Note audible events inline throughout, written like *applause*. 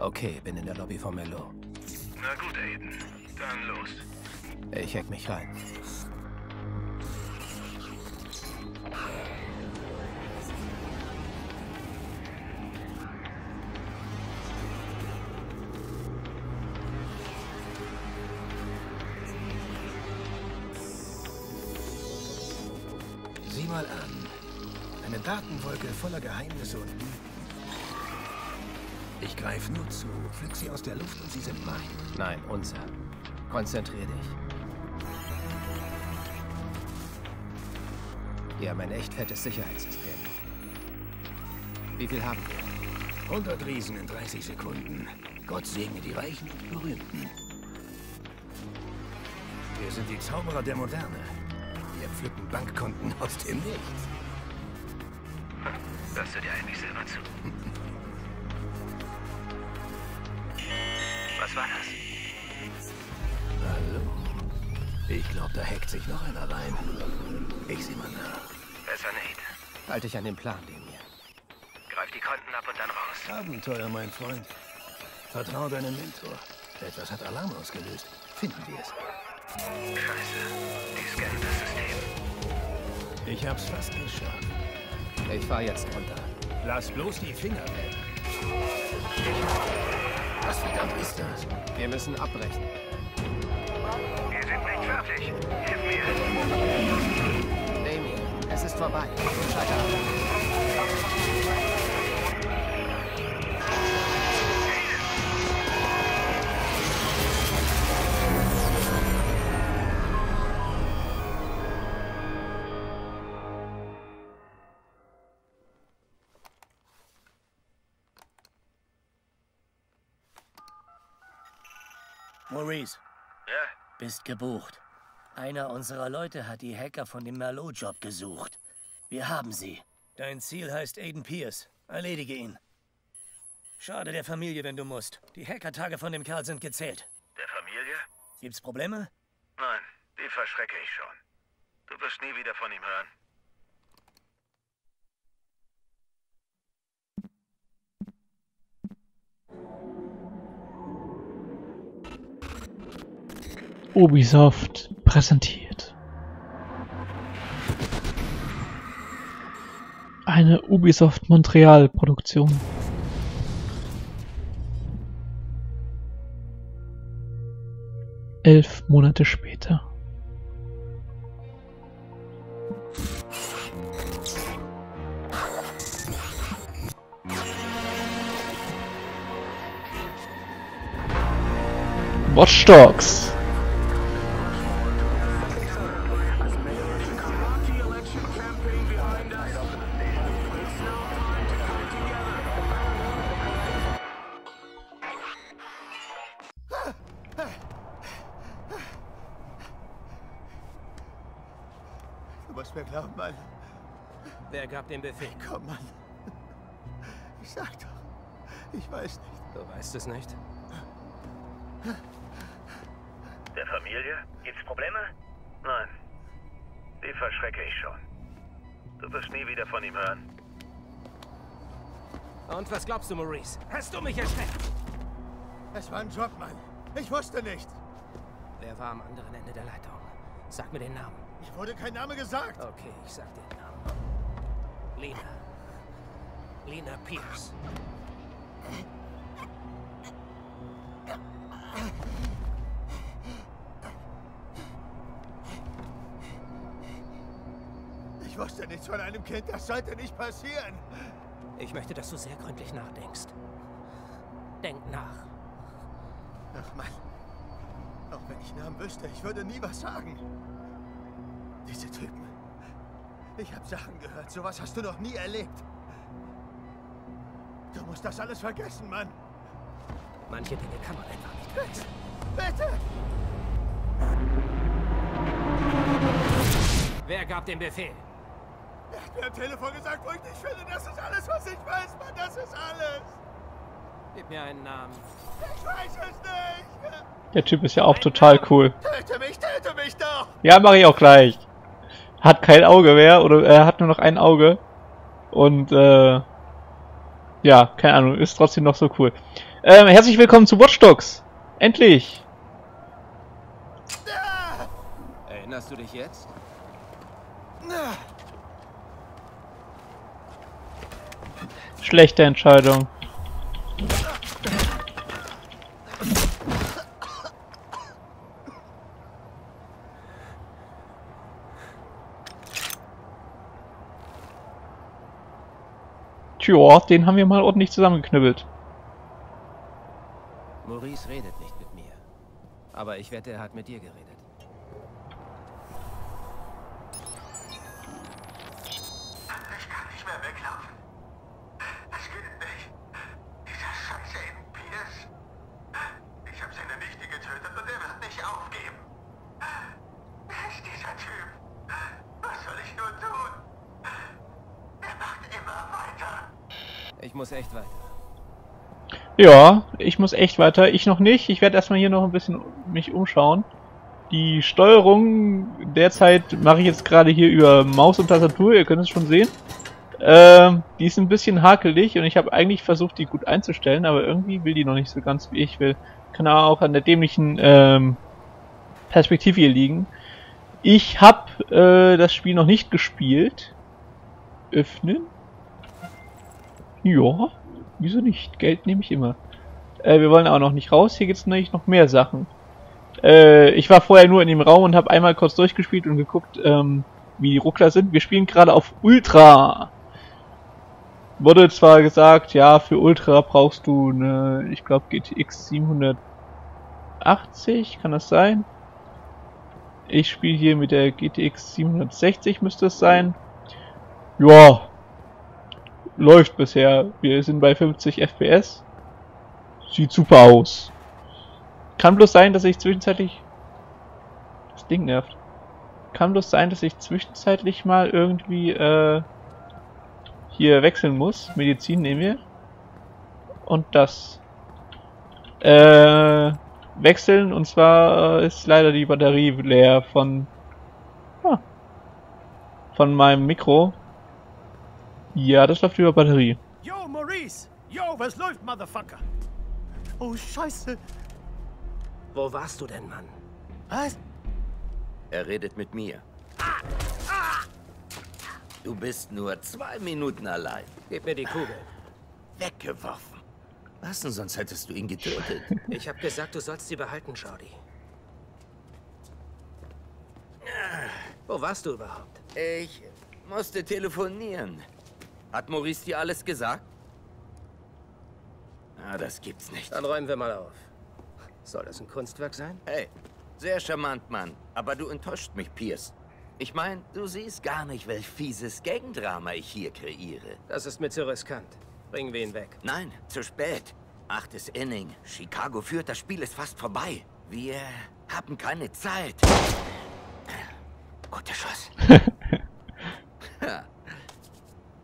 Okay, bin in der Lobby von Melo. Na gut, Aiden. Dann los. Ich hack mich rein. Sieh mal an. Eine Datenwolke voller Geheimnisse und Greife nur zu, pflück sie aus der Luft und sie sind mein. Nein, unser. Konzentrier dich. Wir haben ein echt fettes Sicherheitssystem. Wie viel haben wir? 100 Riesen in 30 Sekunden. Gott segne die Reichen und Berühmten. Wir sind die Zauberer der Moderne. Wir pflücken Bankkonten aus dem Nichts. Hörst du dir eigentlich selber zu? *laughs* Was war das? Hallo? Ich glaube, da hackt sich noch einer rein. Ich sieh mal nach. Besser nicht. Halte dich an den Plan, den mir. Greif die Konten ab und dann raus. Abenteuer, mein Freund. Vertrau deinem Mentor. Etwas hat Alarm ausgelöst. Finden wir es. Scheiße. Die scannen das System. Ich hab's fast geschafft. Ich fahr jetzt runter. Lass bloß die Finger weg. Was verdammt ist das? Wir müssen abbrechen. Wir sind nicht fertig. Hilf mir. Damien, es ist vorbei. Schalte ab. Maurice, Ja? bist gebucht. Einer unserer Leute hat die Hacker von dem Merlot-Job gesucht. Wir haben sie. Dein Ziel heißt Aiden Pierce. Erledige ihn. Schade der Familie, wenn du musst. Die Hackertage von dem Kerl sind gezählt. Der Familie? Gibt's Probleme? Nein, die verschrecke ich schon. Du wirst nie wieder von ihm hören. Ubisoft präsentiert. Eine Ubisoft Montreal Produktion. Elf Monate später. Watch Dogs. Du musst mir glauben, Mann. Wer gab den Befehl? Komm, Mann. Ich sag doch. Ich weiß nicht. Du weißt es nicht? Der Familie? Gibt's Probleme? Nein. Die verschrecke ich schon. Du wirst nie wieder von ihm hören. Und was glaubst du, Maurice? Hast du mich erschreckt? Es war ein Job, Mann. Ich wusste nicht. Wer war am anderen Ende der Leitung? Sag mir den Namen. Ich wurde kein Name gesagt. Okay, ich sag dir den Namen. Lena. Lena Pierce. Ich wusste nichts von einem Kind. Das sollte nicht passieren. Ich möchte, dass du sehr gründlich nachdenkst. Denk nach. Ach, Mann. Auch wenn ich Namen wüsste, ich würde nie was sagen. Diese Typen. Ich habe Sachen gehört. Sowas hast du noch nie erlebt. Du musst das alles vergessen, Mann. Manche Dinge kann man einfach nicht vergessen. Bitte! Wer gab den Befehl? Er hat mir am Telefon gesagt, wo ich dich finde. Das ist alles, was ich weiß, Mann. Das ist alles. Gib mir einen Namen. Ich weiß es nicht. Der Typ ist ja auch total cool. Töte mich, töte mich doch. Ja, mache ich auch gleich. Hat kein Auge mehr oder er hat nur noch ein Auge. Und äh, ja, keine Ahnung, ist trotzdem noch so cool. Ähm, herzlich willkommen zu Watch Dogs. Endlich. Erinnerst du dich jetzt? Schlechte Entscheidung. Tja, den haben wir mal ordentlich zusammengeknüppelt. Maurice redet nicht mit mir. Aber ich wette, er hat mit dir geredet. Ja, ich muss echt weiter. Ich noch nicht. Ich werde erstmal hier noch ein bisschen mich umschauen. Die Steuerung derzeit mache ich jetzt gerade hier über Maus und Tastatur, ihr könnt es schon sehen. Ähm, die ist ein bisschen hakelig und ich habe eigentlich versucht, die gut einzustellen, aber irgendwie will die noch nicht so ganz, wie ich will. Kann aber auch an der dämlichen ähm, Perspektive hier liegen. Ich habe äh, das Spiel noch nicht gespielt. Öffnen. Ja, wieso nicht? Geld nehme ich immer. Äh, wir wollen auch noch nicht raus. Hier gibt's nämlich noch mehr Sachen. Äh, ich war vorher nur in dem Raum und habe einmal kurz durchgespielt und geguckt, ähm, wie die Ruckler sind. Wir spielen gerade auf Ultra. Wurde zwar gesagt, ja, für Ultra brauchst du eine, ich glaube GTX 780, kann das sein? Ich spiele hier mit der GTX 760 müsste es sein. Ja, läuft bisher. Wir sind bei 50 FPS. Sieht super aus. Kann bloß sein, dass ich zwischenzeitlich... Das Ding nervt. Kann bloß sein, dass ich zwischenzeitlich mal irgendwie äh, hier wechseln muss. Medizin nehmen wir. Und das. Äh, wechseln und zwar ist leider die Batterie leer von ah, von meinem Mikro. Ja, das läuft über Batterie. Yo, Maurice! Yo, was läuft, Motherfucker? Oh, Scheiße. Wo warst du denn, Mann? Was? Er redet mit mir. Du bist nur zwei Minuten allein. Gib mir die Kugel. Weggeworfen. Was denn, sonst hättest du ihn getötet. *laughs* Ich hab gesagt, du sollst sie behalten, Shorty. Wo warst du überhaupt? Ich musste telefonieren. Hat Maurice dir alles gesagt? Ah, das gibt's nicht. Dann räumen wir mal auf. Soll das ein Kunstwerk sein? Hey, sehr charmant, Mann. Aber du enttäuscht mich, Pierce. Ich mein, du siehst gar nicht, welch fieses Gagdrama ich hier kreiere. Das ist mir zu riskant. Bringen wir ihn weg. Nein, zu spät. Achtes Inning. Chicago führt, das Spiel ist fast vorbei. Wir haben keine Zeit. Guter Schuss. *laughs*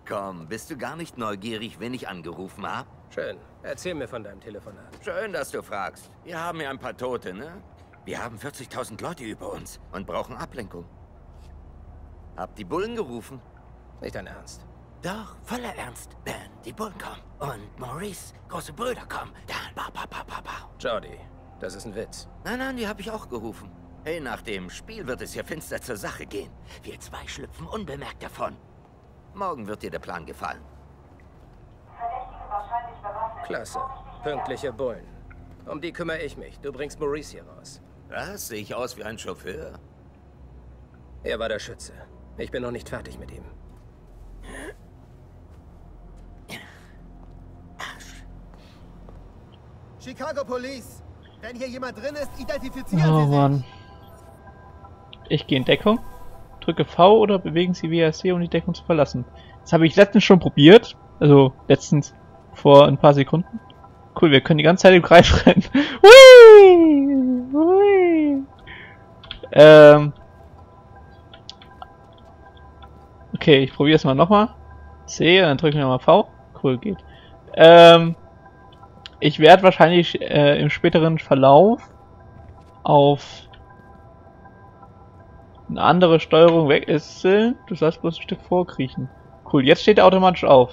Komm, bist du gar nicht neugierig, wen ich angerufen habe? Schön. Erzähl mir von deinem Telefonat. Schön, dass du fragst. Wir haben ja ein paar Tote, ne? Wir haben 40.000 Leute über uns und brauchen Ablenkung. Hab die Bullen gerufen. Nicht dein Ernst. Doch, voller Ernst. Ben, die Bullen kommen. Und Maurice, große Brüder kommen. Dann, bau, bau, bau, bau, bau. Jordi, das ist ein Witz. Nein, nein, die habe ich auch gerufen. Hey, nach dem Spiel wird es hier finster zur Sache gehen. Wir zwei schlüpfen unbemerkt davon. Morgen wird dir der Plan gefallen. Klasse. Pünktliche Bullen. Um die kümmere ich mich. Du bringst Maurice hier raus. Was? Sehe ich aus wie ein Chauffeur? Er war der Schütze. Ich bin noch nicht fertig mit ihm. Chicago Police! Wenn hier jemand drin ist, identifizieren Oh Sie sich! Mann. Ich gehe in Deckung. Drücke V oder bewegen Sie WASD, um die Deckung zu verlassen. Das habe ich letztens schon probiert. Also letztens vor ein paar Sekunden. Cool, wir können die ganze Zeit im Kreis *laughs* rennen. Hui! Hui! Ähm. Okay, ich probiere es mal nochmal. C, dann drücken wir mal V. Cool, geht. Ähm, ich werde wahrscheinlich äh, im späteren Verlauf auf eine andere Steuerung wechseln. Du sollst bloß ein Stück vorkriechen. Cool, jetzt steht er automatisch auf.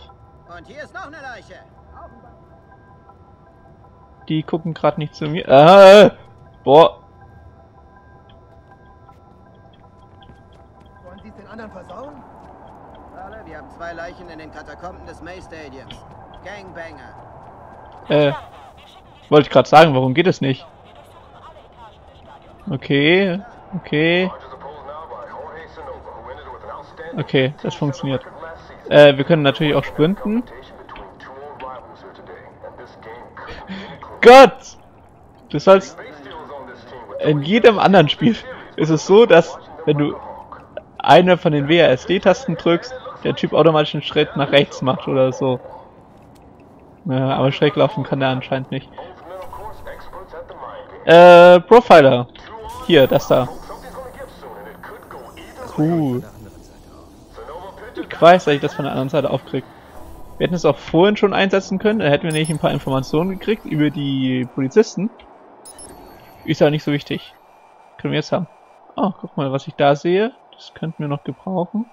Und hier ist noch eine Leiche. Die gucken gerade nicht zu mir. Ah, boah. Wollen Sie es den anderen versauen? Alle, wir haben zwei Leichen in den Katakomben des May Stadiums. Gangbanger. Äh, wollte ich gerade sagen, warum geht es nicht? Okay, okay. Okay, das funktioniert. Äh, wir können natürlich auch sprinten. Gott! Du sollst... In jedem anderen Spiel ist es so, dass wenn du eine von den WASD-Tasten drückst, der Typ automatisch einen Schritt nach rechts macht oder so. Ja, aber schräg laufen kann der anscheinend nicht. Äh, Profiler. Hier, das da. Cool. Von der anderen Seite auf. Ich weiß, dass ich das von der anderen Seite aufkrieg. Wir hätten es auch vorhin schon einsetzen können, dann hätten wir nämlich ein paar Informationen gekriegt über die Polizisten. Ist ja nicht so wichtig. Können wir jetzt haben. Oh, guck mal, was ich da sehe. Das könnten wir noch gebrauchen.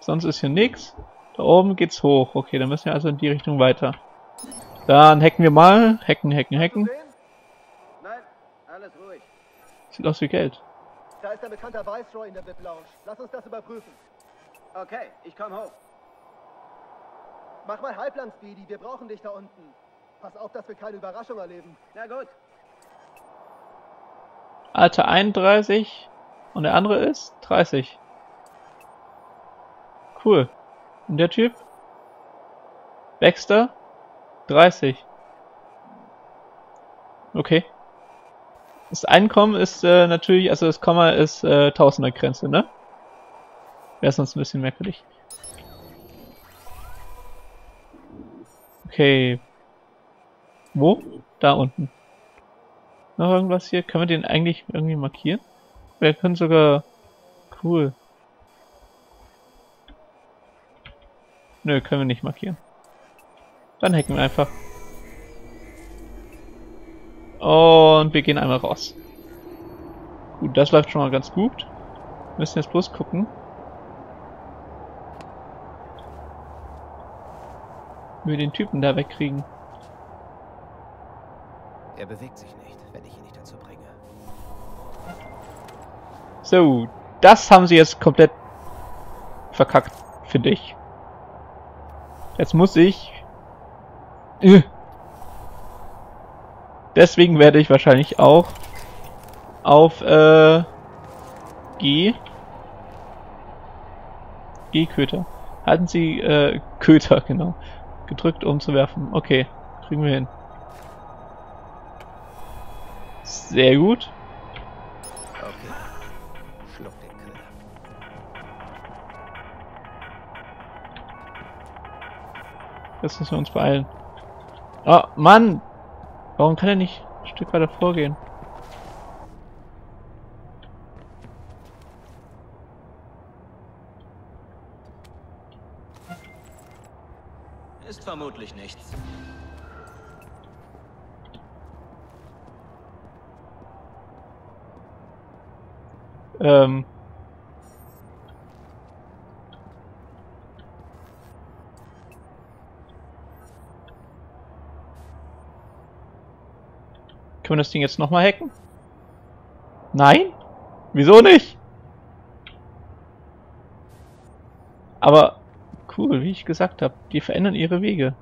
Sonst ist hier nichts. Da oben geht's hoch. Okay, dann müssen wir also in die Richtung weiter. Dann hacken wir mal. Hacken, hacken, hacken. Sieht aus wie Geld. Da ist ein bekannter Viceroy in der VIP Lounge. Lass uns das überprüfen. Okay, ich komm hoch. Mach mal Halbland, Speedy. Wir brauchen dich da unten. Pass auf, dass wir keine Überraschung erleben. Na gut. Alter 31 und der andere ist 30. Cool. Und der Typ? Baxter? 30. Okay. Das Einkommen ist äh, natürlich, also das Komma ist äh, Tausender Grenze, ne? Wäre sonst ein bisschen merkwürdig. Okay. Wo? Da unten. Noch irgendwas hier? Können wir den eigentlich irgendwie markieren? Wir können sogar... Cool. Nö, können wir nicht markieren. Dann hacken wir einfach. Und wir gehen einmal raus. Gut, das läuft schon mal ganz gut. Wir müssen jetzt bloß gucken. Wie wir den Typen da wegkriegen. Er bewegt sich nicht, wenn ich ihn nicht dazu bringe. So, das haben sie jetzt komplett verkackt, finde ich. Jetzt muss ich... Äh. Deswegen werde ich wahrscheinlich auch auf äh, G G-Köter. Halten Sie äh, Köter, genau. Gedrückt, um zu werfen. Okay, kriegen wir hin. Sehr gut. Okay. Schluck den Köder. Jetzt müssen wir uns beeilen. Oh, Mann! Warum kann er nicht ein Stück weiter vorgehen? Ist vermutlich nichts. Ähm. Können wir das Ding jetzt nochmal hacken? Nein? Wieso nicht? Aber cool, wie ich gesagt habe, die verändern ihre Wege.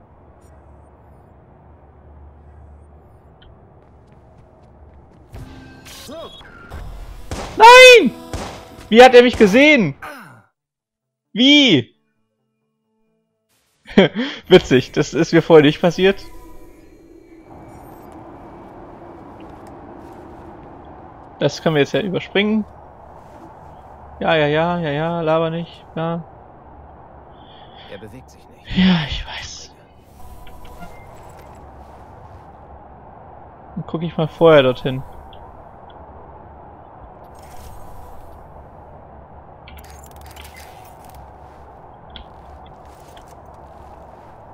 Nein! Wie hat er mich gesehen? Wie? *laughs* Witzig, das ist mir vorher nicht passiert. Das können wir jetzt ja überspringen. Ja, ja, ja, ja, ja, laber nicht. Ja, Er bewegt sich nicht. ja, ich weiß. Dann gucke ich mal vorher dorthin.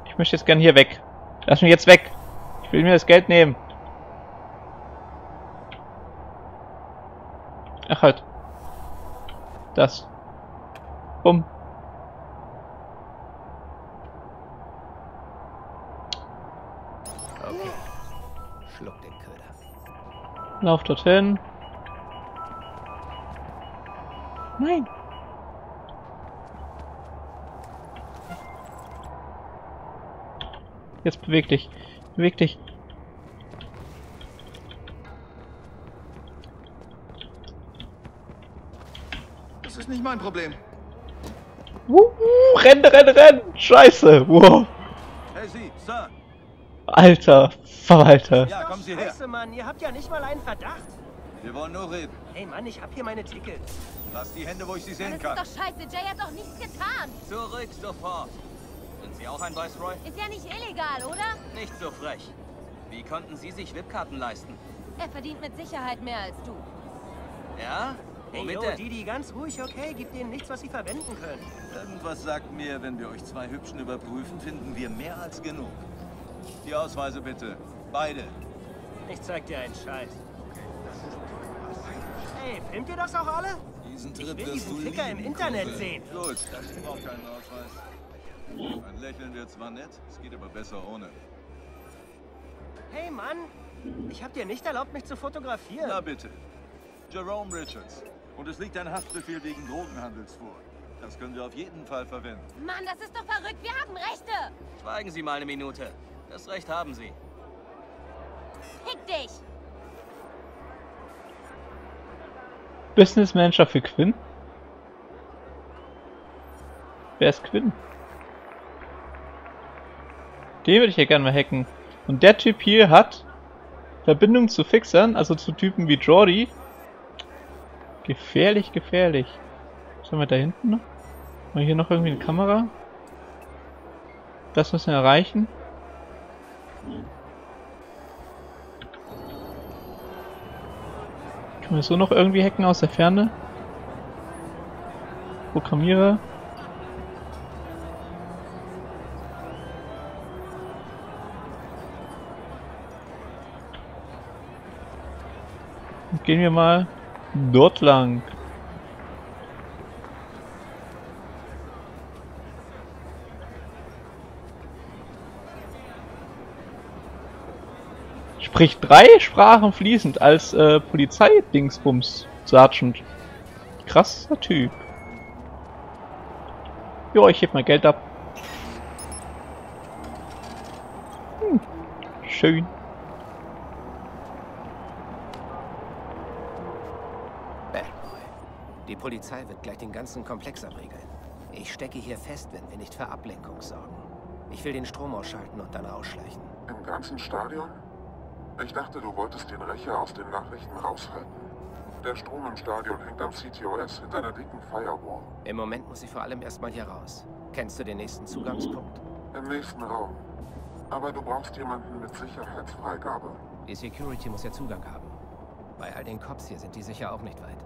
Ich möchte jetzt gern hier weg. Lass mich jetzt weg. Ich will mir das Geld nehmen. Ach halt. Das. Bumm. Lauf dorthin. Nein. Jetzt beweg dich. Beweg dich. Nicht mein Problem. Wuhu, renn, renn, renn! Scheiße! Wow. Hey Sie, Sir. Alter Verwalter. Ja, kommen Sie her. Scheiße, Mann, ihr habt ja nicht mal einen Verdacht. Wir wollen nur reden. Hey Mann, ich hab hier meine Tickets. Lass die Hände, wo ich sie Das sehen ist kann. doch scheiße. Jay hat doch nichts getan. Zurück sofort. Sind Sie auch ein Viceroy? Ist ja nicht illegal, oder? Nicht so frech. Wie konnten Sie sich VIP-Karten leisten? Er verdient mit Sicherheit mehr als du. Ja? Hey, Womit yo, denn? Didi, ganz ruhig, okay? Gib denen nichts, was sie verwenden können. Irgendwas sagt mir, wenn wir euch zwei Hübschen überprüfen, finden wir mehr als genug. Die Ausweise bitte. Beide. Ich zeig dir einen Scheiß. Hey, filmt ihr das auch alle? Diesen Ich Trip will wirst diesen du Ticker im Internet Kumpel. sehen. Gut, das braucht keinen Ausweis. Ein Lächeln wird zwar nett, es geht aber besser ohne. Hey, Mann. Ich hab dir nicht erlaubt, mich zu fotografieren. Na bitte. Jerome Richards. Und es liegt ein Haftbefehl wegen Drogenhandels vor. Das können wir auf jeden Fall verwenden. Mann, das ist doch verrückt. Wir haben Rechte. Schweigen Sie mal eine Minute. Das Recht haben Sie. Fick dich. Business Manager für Quinn? Wer ist Quinn? Den würde ich ja gerne mal hacken. Und der Typ hier hat Verbindung zu Fixern, also zu Typen wie Jordi. Gefährlich, gefährlich. Was haben wir da hinten? Haben wir hier noch irgendwie eine Kamera? Das müssen wir erreichen. Können wir so noch irgendwie hacken aus der Ferne? Programmierer. Gehen wir mal dort lang. Spricht drei Sprachen fließend als äh, Polizeidingsbums Sergeant. Krasser Typ. Jo, ich heb mal Geld ab. Hm. Schön. Die Polizei wird gleich den ganzen Komplex abriegeln. Ich stecke hier fest, wenn wir nicht für Ablenkung sorgen. Ich will den Strom ausschalten und dann rausschleichen. Im ganzen Stadion? Ich dachte, du wolltest den Rächer aus den Nachrichten raushalten. Der Strom im Stadion hängt am CTOS hinter einer dicken Firewall. Im Moment muss ich vor allem erstmal hier raus. Kennst du den nächsten Zugangspunkt? Im nächsten Raum. Aber du brauchst jemanden mit Sicherheitsfreigabe. Die Security muss ja Zugang haben. Bei all den Cops hier sind die sicher auch nicht weit.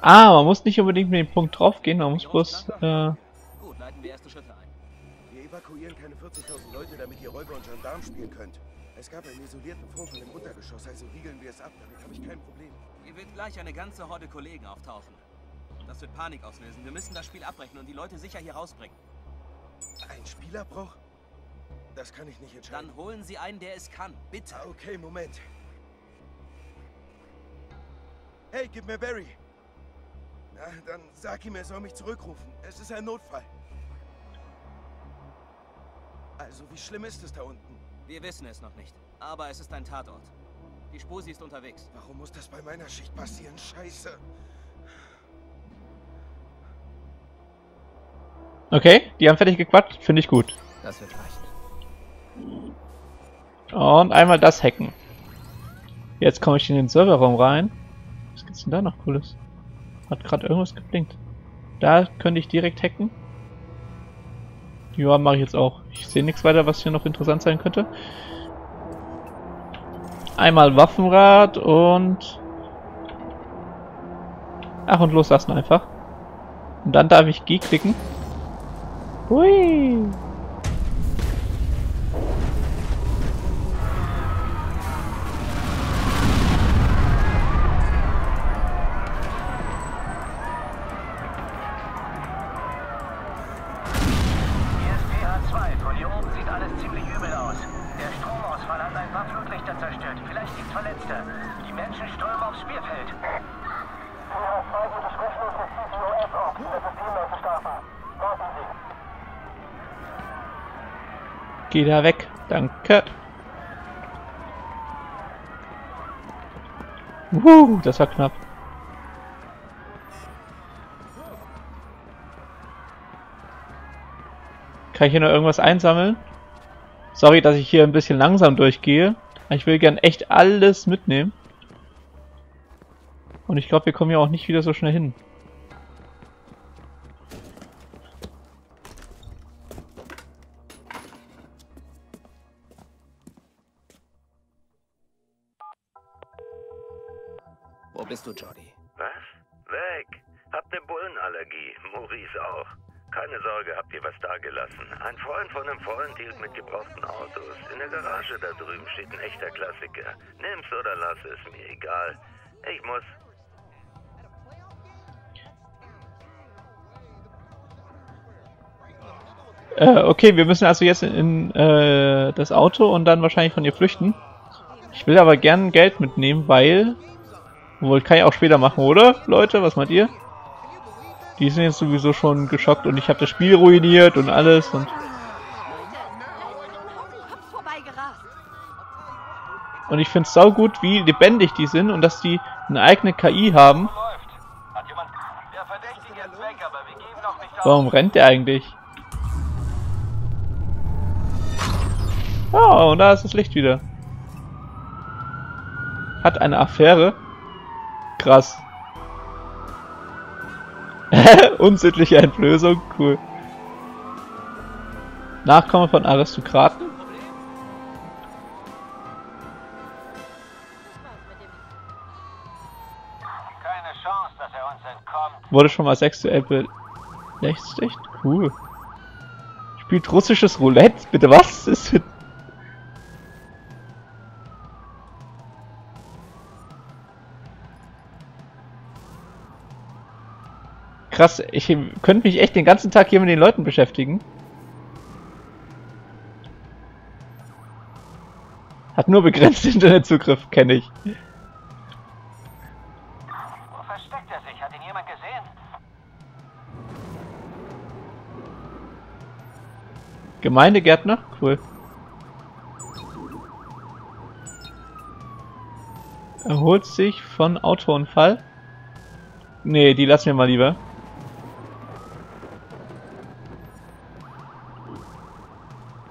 Ah, man muss nicht unbedingt mit dem Punkt drauf gehen, man muss bloß, äh, Gut, leiten wir erste Schritte ein. Wir evakuieren keine 40.000 Leute, damit ihr Räuber und Gendarm spielen könnt. Es gab einen isolierten Vorfall im Untergeschoss, also riegeln wir es ab. Damit habe ich kein Problem. Hier wird gleich eine ganze Horde Kollegen auftauchen. Das wird Panik auslösen. Wir müssen das Spiel abbrechen und die Leute sicher hier rausbringen. Ein Spielabbruch? Das kann ich nicht entscheiden. Dann holen Sie einen, der es kann. Bitte. Ah, okay, Moment. Hey, gib mir Barry. Na, dann sag ihm, er soll mich zurückrufen. Es ist ein Notfall. Also, wie schlimm ist es da unten? Wir wissen es noch nicht. Aber es ist ein Tatort. Die Spusi ist unterwegs. Warum muss das bei meiner Schicht passieren? Scheiße. okay, die haben fertig gequatscht, finde ich gut. Das wird reichen. Und einmal das hacken. Jetzt komme ich in den Serverraum rein. Was gibt's denn da noch cooles? Hat gerade irgendwas geblinkt. Da könnte ich direkt hacken. Ja, mache ich jetzt auch. Ich sehe nichts weiter, was hier noch interessant sein könnte. Einmal Waffenrad und... Ach, und loslassen einfach. Und dann darf ich G klicken. Hui! Geh da weg. Danke. Uh, das war knapp. Kann ich hier noch irgendwas einsammeln? Sorry, dass ich hier ein bisschen langsam durchgehe. Ich will gern echt alles mitnehmen. Und ich glaube, wir kommen ja auch nicht wieder so schnell hin. Steht ein echter Klassiker. Nimm's oder lass es, mir egal. Ich muss. Äh, okay, wir müssen also jetzt in äh, das Auto und dann wahrscheinlich von ihr flüchten. Ich will aber gern Geld mitnehmen, weil... Wohl, kann ich auch später machen, oder? Leute, was meint ihr? Die sind jetzt sowieso schon geschockt und ich habe das Spiel ruiniert und alles und... Und ich finde es gut, wie lebendig die sind und dass die eine eigene KI haben. Warum rennt der eigentlich? Oh, und da ist das Licht wieder. Hat eine Affäre. Krass. *laughs* Unsittliche Entblößung, cool. Nachkomme von Aristokraten? Wurde schon mal sexuell belästigt? Cool. Spielt russisches Roulette? Bitte was? *laughs* Ist für Krass, ich könnte mich echt den ganzen Tag hier mit den Leuten beschäftigen. Hat nur begrenzt *laughs* Internetzugriff, kenne ich. Wo versteckt er sich? Hat ihn jemand gesehen? Gemeindegärtner? Cool. Erholt sich von Autounfall. Nee, die lassen wir mal lieber.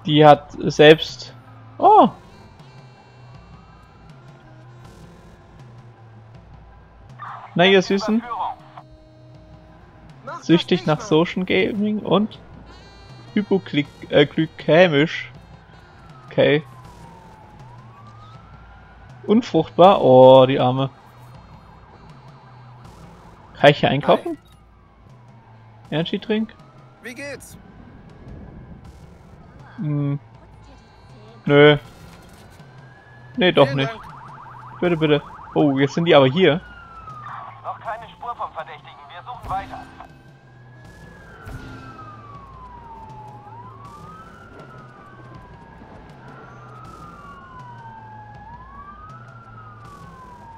Die hat selbst... Oh! Na ihr Süßen? Süchtig nach Social Gaming und hypoglykämisch. Okay. Unfruchtbar? Oh, die Arme. Kann ich hier einkaufen? Energy Drink? Wie geht's? Hm. Nö. Nee, doch nicht. Bitte, bitte. Oh, jetzt sind die aber hier.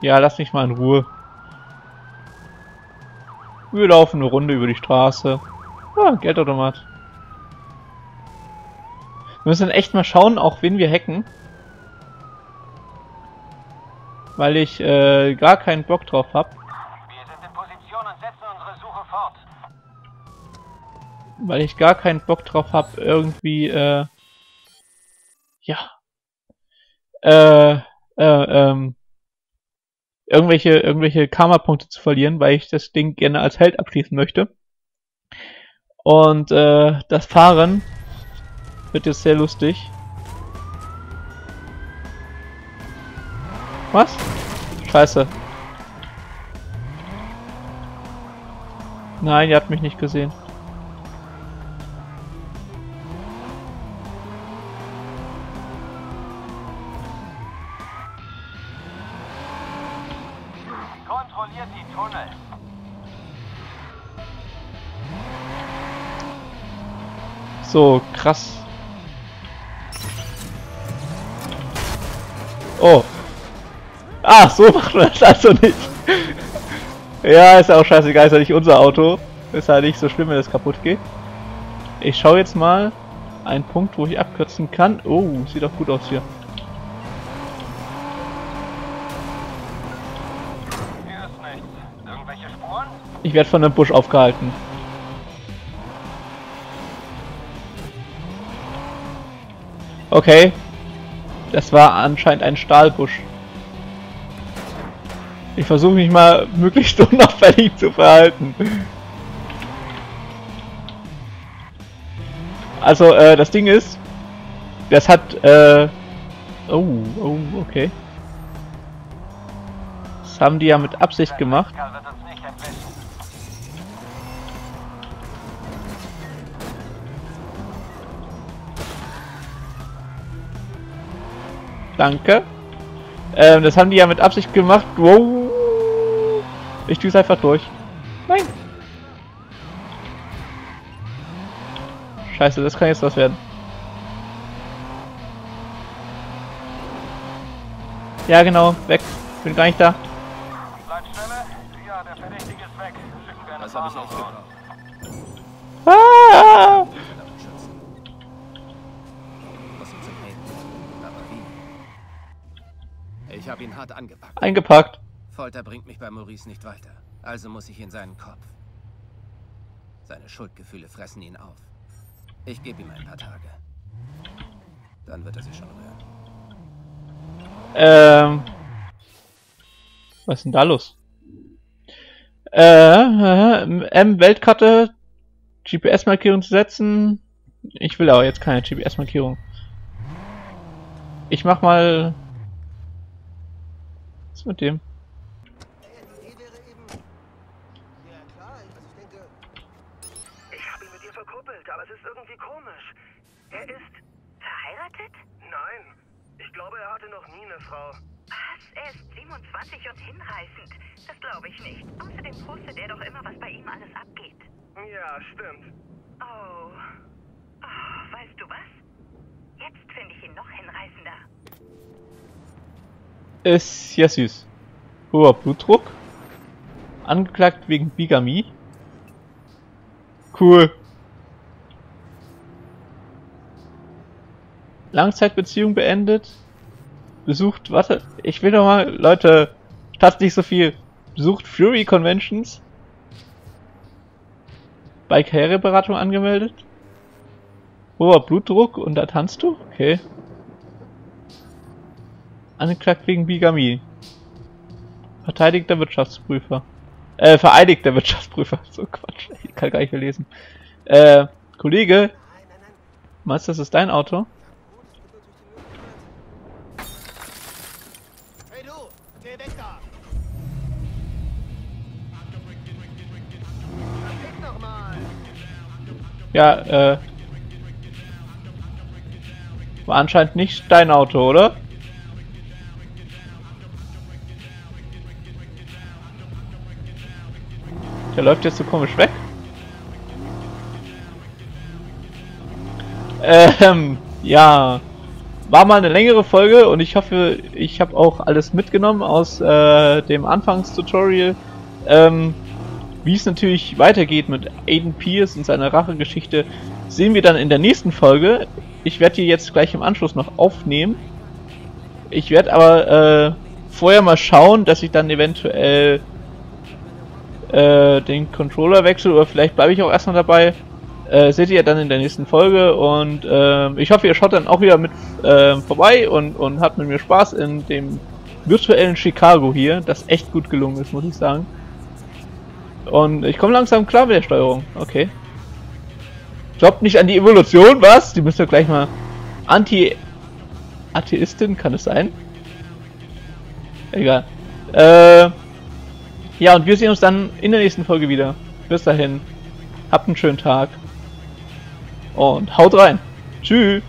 Ja, lass mich mal in Ruhe. Wir laufen eine Runde über die Straße. Ah, Geldautomat. Wir müssen echt mal schauen, auch wen wir hacken. Weil ich äh, gar keinen Bock drauf hab. Wir sind in Position und setzen unsere Suche fort. Weil ich gar keinen Bock drauf hab, irgendwie, äh... Ja. Äh, äh, ähm... Irgendwelche, irgendwelche Karma-Punkte zu verlieren, weil ich das Ding gerne als Held abschließen möchte. Und, äh, das Fahren wird jetzt sehr lustig. Was? Scheiße. Nein, ihr habt mich nicht gesehen. So, krass. Oh. Ah, so *laughs* macht man das also nicht. ja, ist auch scheißegal, ist ja nicht unser Auto. Ist ja nicht so schlimm, wenn es kaputt geht. Ich schaue jetzt mal einen Punkt, wo ich abkürzen kann. Oh, sieht doch gut aus hier. Ich werde von einem Busch aufgehalten. Okay. Das war anscheinend ein Stahlbusch. Ich versuche mich mal möglichst *laughs* unauffällig zu verhalten. Also, äh, das Ding ist, das hat, äh, oh, oh, okay. Das haben die ja mit Absicht gemacht. Danke. Ähm, das haben die ja mit Absicht gemacht. Wow. Ich tue es einfach durch. Nein. Scheiße, das kann jetzt was werden. Ja, genau. Weg. Bin gar nicht da. Das habe ich echt gebraucht. Ah! Muss ihn zum Reden. Aber wie? Ich habe ihn hart angepackt. Eingepackt. Folter bringt mich bei Maurice nicht weiter. Also muss ich in seinen Kopf. Seine Schuldgefühle fressen ihn auf. Ich gebe ihm ein paar Tage. Dann wird er sich schon rühren. Ähm. Was ist denn da los? Äh, äh, M Weltkarte GPS-Markierung zu setzen. Ich will aber jetzt keine GPS-Markierung. Ich mach mal. Was ist mit dem? Ich habe ihn mit dir verkuppelt, aber es ist irgendwie komisch. Er ist Verheiratet? Nein. Ich glaube, er hatte noch nie eine Frau. Was? Er ist 27 und hinreißend. Das glaube ich nicht. Außerdem postet er doch immer, was bei ihm alles abgeht. Ja, stimmt. Oh. Oh, weißt du was? Jetzt finde ich ihn noch hinreißender. Ist ja süß. Hoher Blutdruck. Angeklagt wegen Bigamie. Cool. Langzeitbeziehung beendet. Besucht, warte, ich will doch mal, Leute, statt nicht so viel. Besucht Fury Conventions. Bei Karriereberatung angemeldet. Hoher Blutdruck und da tanzt du? Okay. Angeklagt wegen Bigamie. Verteidigter Wirtschaftsprüfer. Äh, vereidigter Wirtschaftsprüfer. *laughs* So Quatsch. Ich kann gar nicht mehr lesen. Äh, Kollege. Meinst du, das ist dein Auto? Ja, äh. War anscheinend nicht dein Auto, oder? Der läuft jetzt so komisch weg. Ähm, ja. War mal eine längere Folge und ich hoffe, ich habe auch alles mitgenommen aus äh, dem Anfangstutorial. Ähm, wie es natürlich weitergeht mit Aiden Pierce und seiner Rachegeschichte, sehen wir dann in der nächsten Folge. Ich werde die jetzt gleich im Anschluss noch aufnehmen. Ich werde aber äh, vorher mal schauen, dass ich dann eventuell äh, den Controller wechsle oder vielleicht bleibe ich auch erstmal dabei. Äh, seht ihr dann in der nächsten Folge und äh, ich hoffe, ihr schaut dann auch wieder mit äh, vorbei und, und habt mit mir Spaß in dem virtuellen Chicago hier, das echt gut gelungen ist, muss ich sagen. Und ich komme langsam klar mit der Steuerung. Okay. Glaubt nicht an die Evolution, was? Die müsst ihr gleich mal. Anti-Atheistin, kann es sein? Egal. Äh. Ja, und wir sehen uns dann in der nächsten Folge wieder. Bis dahin. Habt einen schönen Tag. Und haut rein. Tschüss.